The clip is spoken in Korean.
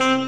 아